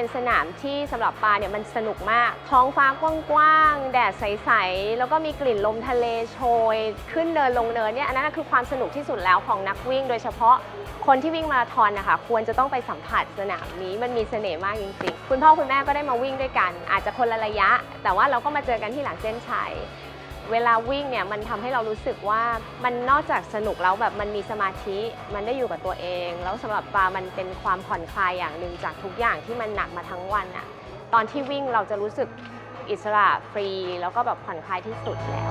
เป็นสนามที่สำหรับปลาเนี่ยมันสนุกมาก ท้องฟ้ากว้างๆ แดดใสๆ แล้วก็มีกลิ่นลมทะเลโชย ขึ้นเนินลงเนินเนี่ยอันนั้นคือความสนุกที่สุดแล้วของนักวิ่ง โดยเฉพาะคนที่วิ่งมาราธอนนะคะควรจะต้องไปสัมผัสสนามนี้มันมีเสน่ห์มากจริงๆ คุณพ่อคุณแม่ก็ได้มาวิ่งด้วยกัน อาจจะคนละระยะ แต่ว่าเราก็มาเจอกันที่หลังเส้นชัย เวลาวิ่งเนี่ยมันทำให้เรารู้สึกว่ามันนอกจากสนุกแล้วแบบมันมีสมาธิ มันได้อยู่กับตัวเอง แล้วสำหรับปามันเป็นความผ่อนคลายอย่างหนึ่งจากทุกอย่างที่มันหนักมาทั้งวันอะตอนที่วิ่งเราจะรู้สึกอิสระฟรี แล้วก็แบบผ่อนคลายที่สุดแล้ว